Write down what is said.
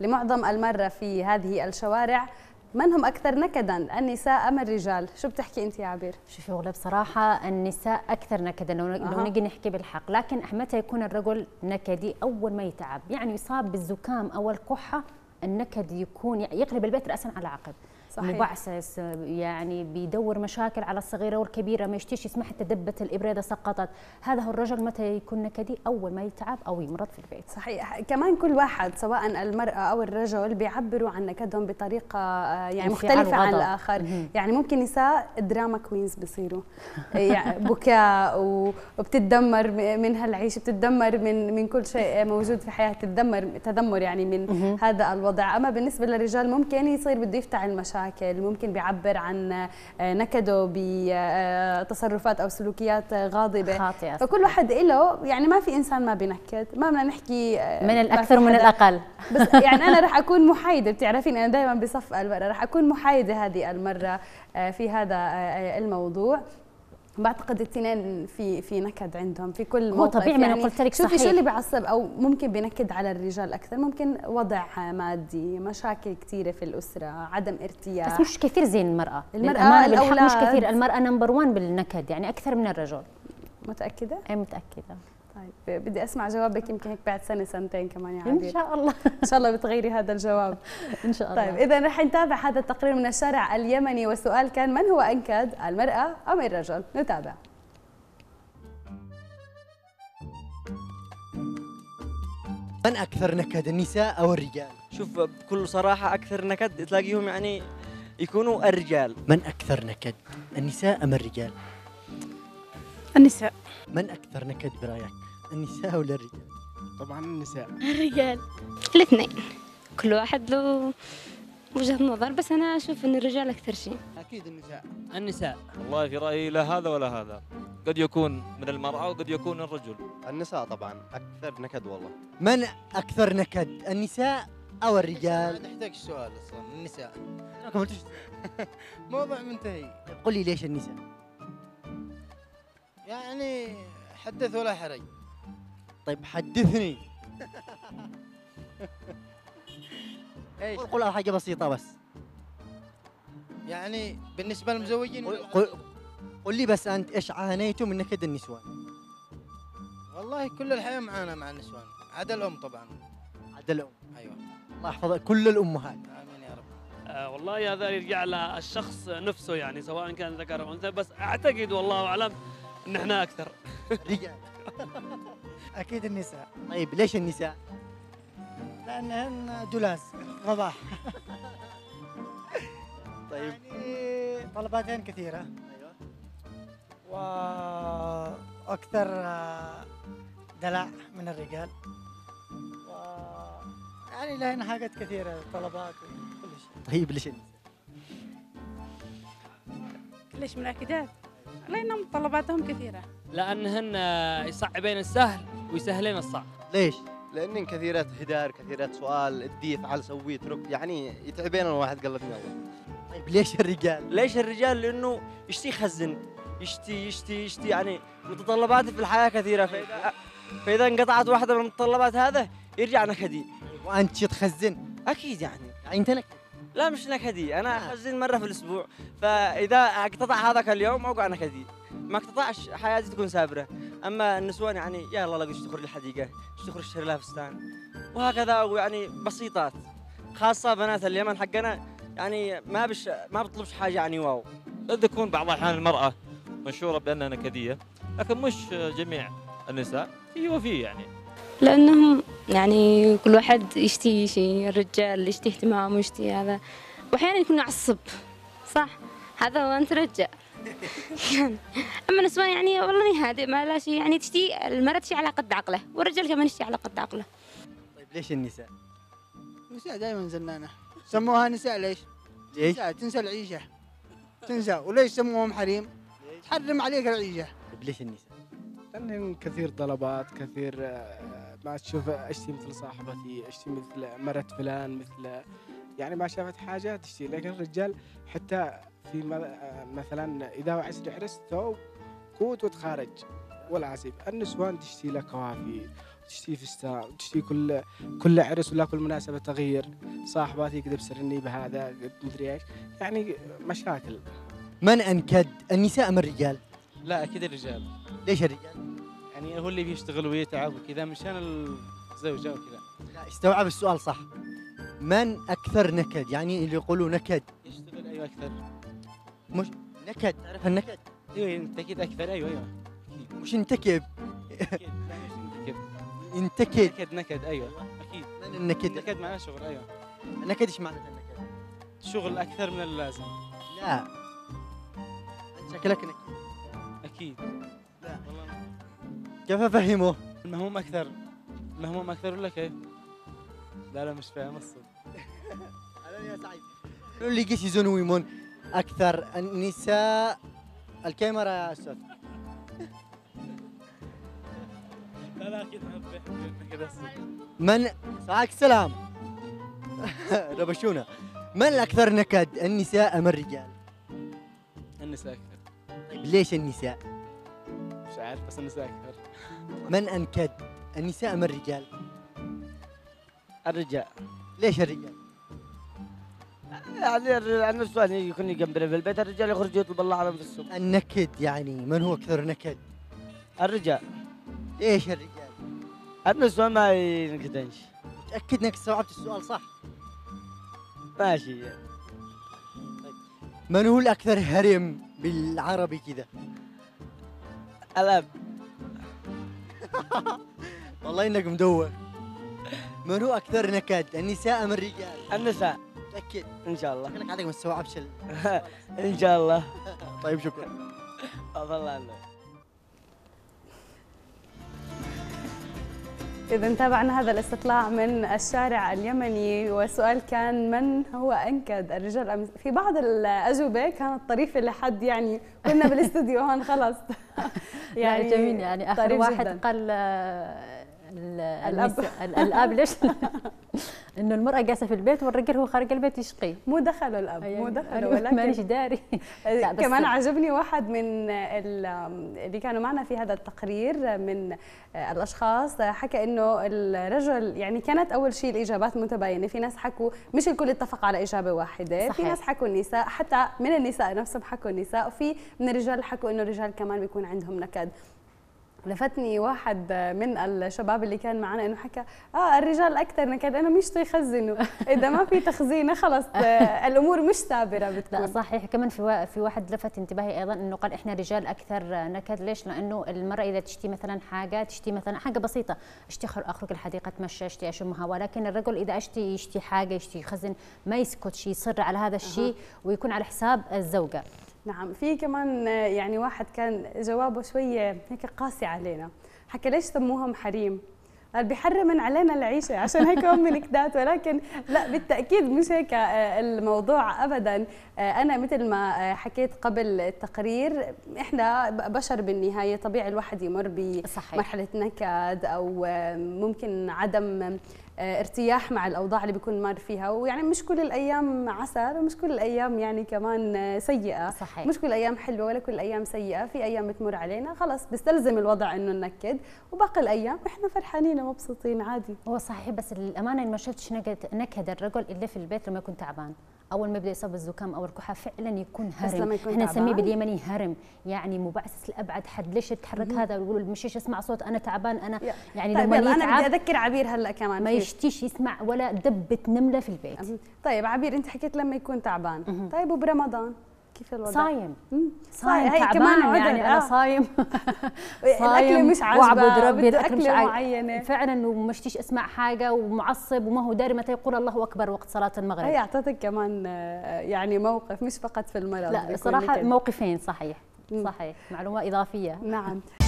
لمعظم المرة في هذه الشوارع من هم أكثر نكدا النساء أم الرجال؟ شو بتحكي أنت يا عبير؟ شوفي والله بصراحة النساء أكثر نكدا لو. لو نجي نحكي بالحق لكن متى يكون الرجل نكدي أول ما يتعب يعني يصاب بالزكام أو الكحة النكد يكون يقلب البيت رأسا على عقب صحيح. مبعث يعني بيدور مشاكل على الصغيرة والكبيرة ما يشتيش يسمح حتى دبة الابره سقطت. هذا هو الرجل متى يكون نكدي؟ أول ما يتعب أو يمرض في البيت. صحيح. كمان كل واحد سواء المرأة أو الرجل بيعبروا عن نكدهم بطريقة آه، يعني مختلفة عن الآخر. مم. يعني ممكن نساء دراما كوينز بيصيروا. يعني بكاء وبتتدمر من هالعيش بتتدمر من من كل شيء موجود في حياه تتدمر تدمر يعني من مم. هذا الوضع. أما بالنسبة للرجال ممكن يصير بده يفتعل مشاكل مشاكل ممكن بيعبر عن آه، نكده بتصرفات أو سلوكيات غاضبة. خاطئة. فكل واحد له يعني ما في إنسان ما بينكد ما بدنا نحكي آه، من الأكثر ومن الأقل. بس يعني أنا رح أكون محايدة بتعرفين أنا دائما بصف المراه رح أكون محايدة هذه المرة آه، في هذا الموضوع. بعتقد الاثنين في في نكد عندهم في كل هو طبيعي يعني. قلت لك شوفي شو اللي بيعصب أو ممكن بنكد على الرجال أكثر؟ ممكن وضع مادي مشاكل كثيرة في الأسرة عدم ارتياح. بس مش كثير زي المرأة. المرأة الاولاد مش كثير. المرأة نمبر 1 بالنكد يعني أكثر من الرجل. متأكدة؟ اي متأكدة. طيب بدي أسمع جوابك يمكن هيك بعد سنة سنتين كمان يا عبير إن شاء الله. إن شاء الله بتغيري هذا الجواب. إن شاء الله. طيب إذا رح نتابع هذا التقرير من الشارع اليمني والسؤال كان من هو أنكد؟ المرأة أم الرجل؟ نتابع. من أكثر نكد النساء أو الرجال؟ شوف بكل صراحة أكثر نكد تلاقيهم يعني يكونوا الرجال. من أكثر نكد النساء أم الرجال؟ النساء. من أكثر نكد برأيك؟ النساء ولا الرجال؟ طبعا النساء. الرجال. الاثنين. كل واحد له وجهة نظر بس أنا أشوف أن الرجال أكثر شيء. أكيد النساء. النساء. والله في رأيي لا هذا ولا هذا. قد يكون من المرأة وقد يكون الرجل. النساء طبعا أكثر نكد والله. من أكثر نكد النساء أو الرجال؟ ما تحتاج السؤال أصلا النساء. موضوع منتهي. قل لي ليش النساء؟ يعني حدث ولا حرج. طيب حدثني. إيش؟ قول حاجة بسيطة بس. يعني بالنسبة للمزوجين؟ قل, قل لي بس أنت إيش عانيتوا من نكد النسوان؟ والله كل الحياة معانا مع النسوان. عدا الأم طبعا. عدا الأم. أيوه. الله يحفظ كل الأمهات. آمين يا رب. آه والله هذا يرجع للشخص نفسه يعني سواء كان ذكر أو أنثى بس أعتقد والله أعلم إن إحنا أكثر. رجال أكيد النساء. طيب ليش النساء؟ لأنهن دلاس غضاح طيب. يعني طلباتين كثيرة. أيوه. وأكثر دلع من الرجال. و يعني لهن حاجات كثيرة طلبات وكل شيء. طيب ليش النساء؟ ليش من الاكدات؟ لأنهم طلباتهم كثيرة. لأنهن يصعبين السهل. ويسهلين الصعب. ليش؟ لأنن كثيرات هدار كثيرات سؤال ادي افعل سوي اترك يعني يتعبين الواحد قلبني الله طيب ليش الرجال؟ ليش الرجال؟ لأنه يشتي يخزن يشتي يشتي يشتي يعني متطلبات في الحياة كثيرة. فإذا فإذا انقطعت واحدة من المتطلبات هذا يرجع نكدي. وأنت شو تخزن؟ أكيد يعني. يعني أنت نكدي لا مش نكدي. أنا أخزن مرة في الأسبوع. فإذا أقتطع هذاك اليوم أوقع نكدي. ما أقتطعش حياتي تكون سابرة. أما النسوان يعني يا الله لقيت تخرج الحديقة تخرج تشتري لها فستان؟ وهكذا ويعني بسيطات خاصة بنات اليمن حقنا يعني ما بش ما بطلبش حاجة يعني واو. قد تكون بعض الأحيان المرأة مشهورة بأنها نكدية لكن مش جميع النساء في وفي يعني. لأنهم يعني كل واحد يشتي شيء الرجال يشتي اهتمام ويشتي هذا وأحيانا يكون يعصب صح؟ هذا هو أنت رجال يعني اما النسوان يعني والله هادئ ما لا شيء يعني تشتي المرأة تشتي على قد عقله والرجال كمان يشتي على قد عقله طيب ليش النساء؟ النساء دائما زنانة سموها نساء ليش؟ ليش؟ نساء تنسى العيشة تنسى وليش سموهم حريم؟ تحرم عليك العيشة طيب ليش النساء؟ لأنهم كثير طلبات كثير ما تشوف أشتي مثل صاحبتي أشتي مثل مرت فلان مثل يعني ما شافت حاجة تشتي لكن الرجال حتى في مثلا إذا عسر عرس ثوب كوت وتخارج. والعسيب النسوان تشتي لها كوافي تشتي فستان تشتي كل كل عرس ولا كل مناسبة تغيير. صاحباتي قد بسرني بهذا مدري إيش. يعني مشاكل. من أنكد؟ النساء ام الرجال؟ لا أكيد الرجال. ليش الرجال؟ يعني هو اللي بيشتغل ويتعب وكذا مشان الزوجة وكذا. لا استوعب السؤال صح. من أكثر نكد؟ يعني اللي يقولوا نكد. يشتغل أيوه أكثر. مش نكد. تعرف النكد؟ أيوه انت أكيد أكثر أيوه أيوه. مش انتكب لا مش نكد ينتكد. نكد نكد أيوه أكيد. النكد؟ النكد معناه شغل أيوه. النكد إيش معنى النكد؟ شغل أكثر من اللازم. لا. أنت شكلك نكد. أكيد. لا. والله. كيف افهمه؟ المهموم أكثر. المهموم أكثر ولا كيف؟ لا لا مش فاهم الصوت. أهلا يا سعيد. شنو اللي قيس يزون ويمون؟ أكثر النساء الكاميرا يا أستاذ. لا لا أكيد كذا من ساعك السلام. ربشونا من الأكثر نكد النساء أم الرجال؟ النساء أكثر. طيب ليش النساء؟ مش عارف بس النساء أكثر. من أنكد النساء أم الرجال؟ الرجال ليش الرجال؟ يعني النسوان يكون يقنبل في البيت الرجال يخرج يطلب الله اعلم في السوق النكد يعني من هو أكثر نكد؟ الرجال ليش الرجال؟ النسوان ما ينكدنش متأكد إنك استوعبت السؤال صح؟ ماشي من هو الأكثر هرم بالعربي كذا؟ الأب والله إنك مدور من هو أكثر نكد النساء أم الرجال؟ النساء. متأكد؟ إن شاء الله. عادك ما استوعبش ال- إن شاء الله. طيب شكرا. الله. عنك إذا تابعنا هذا الاستطلاع من الشارع اليمني والسؤال كان من هو أنكد الرجال أم في بعض الأجوبة كانت طريفة لحد يعني كنا بالإستوديو هون خلص. يعني جميل يعني آخر طريف واحد جداً. قال آه، ال- الأب. النساء- ال- الأب ليش؟ إنه المرأة جالسة في البيت والرجل هو خارج البيت يشقي. مو دخلوا الأب مو يعني دخلوا ولكن مانيش داري. كمان عجبني واحد من ال- اللي كانوا معنا في هذا التقرير من الأشخاص حكى إنه الرجل يعني كانت أول شيء الإجابات متباينة. في ناس حكوا مش الكل اتفق على إجابة واحدة. في صحيح. ناس حكوا النساء حتى من النساء نفسهم حكوا النساء. وفي من الرجال حكوا إنه الرجال كمان بيكون عندهم نكد. لفتني واحد من الشباب اللي كان معنا إنه حكى آه الرجال أكثر نكد أنا مش يخزنوا إذا ما في تخزينة خلص آه، الأمور مش ثابره بتكون. لا صحيح. كمان في في واحد لفت انتباهي أيضا إنه قال إحنا رجال أكثر نكد. ليش؟ لأنه المرأة إذا تشتي مثلا حاجة تشتي مثلا حاجة بسيطة. أشتي خر- أخرج الحديقة أتمشى أشتي اشمها ولكن الرجل إذا أشتي يشتي حاجة يشتي يخزن ما يسكتش يصر على هذا الشيء ويكون على حساب الزوجة. نعم في كمان يعني واحد كان جوابه شوية هيك قاسي علينا حكى ليش سموهم حريم؟ قال بيحرمن علينا العيشة عشان هيك هم نكدات ولكن لا بالتأكيد مش هيك آه، الموضوع أبدا. آه، أنا مثل ما آه، حكيت قبل التقرير إحنا بشر بالنهاية طبيعي الواحد يمر بمرحلة نكد أو ممكن عدم ارتياح مع الأوضاع اللي بيكون مار فيها. ويعني مش كل الأيام عسل ومش كل الأيام يعني كمان آه، سيئة. صحيح. مش كل الأيام حلوة ولا كل الأيام سيئة. في أيام بتمر علينا خلص بيستلزم الوضع إنه ننكد. وباقي الأيام إحنا فرحانين ومبسوطين عادي. هو صحيح بس الامانه ما شفتش نكد نكد الرجل إلا في البيت لما يكون تعبان. أول ما يبدأ يصاب الزكام أو الكحة فعلا يكون هرم. إحنا نسميه؟ باليمني هرم. يعني مبعث لأبعد حد. ليش تتحرك مهم. هذا؟ ويقول مشيش اسمع صوت أنا تعبان أنا يعني طيب لما أنا بدي أذكر عبير هلأ كمان ما. يشتيش يسمع ولا دبة نملة في البيت. طيب عبير أنت حكيت لما يكون تعبان. طيب وبرمضان؟ كيف الوضع؟ صايم. صايم. هي كمان يعني أنا آه. صايم. الأكل مش عاجبة. واعبد ربي بده الأكل مش معينة. فعلا ومشتيش اسمع حاجة ومعصب وما هو داري متى يقول الله أكبر وقت صلاة المغرب. هي أعطتك كمان آه، يعني موقف مش فقط في المرض لا صراحة. موقفين صحيح. صحيح. معلومة إضافية. نعم.